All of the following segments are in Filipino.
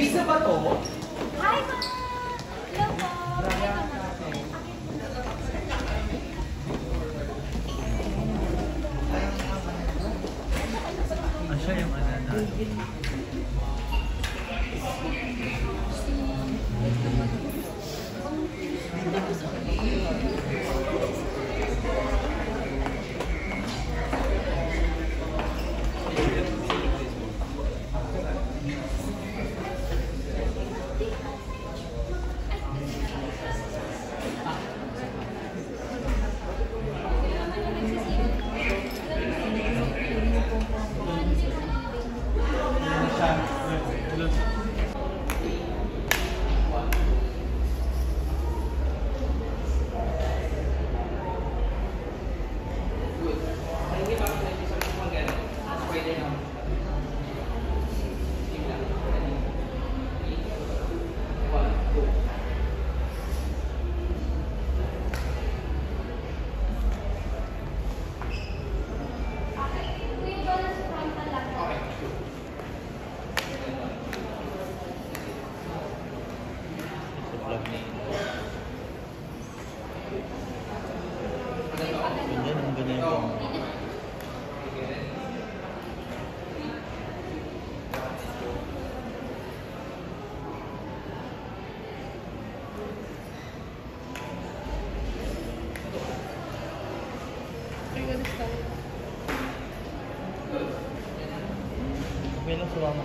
Visa ba to? Hi, ma! Hello po! Asya yung ano na. matuwa mo.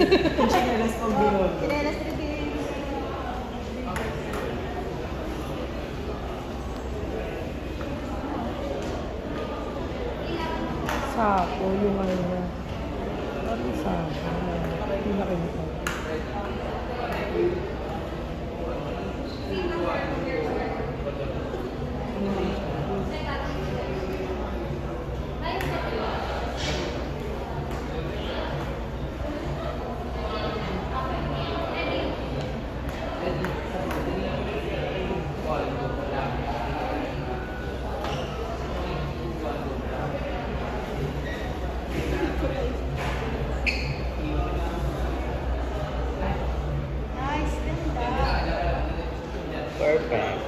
Chinelas ko bilog. Chinelas ko bilog. Sapo, yung ano niya. Ano sapo? Hindi na kayo ko. Perfect.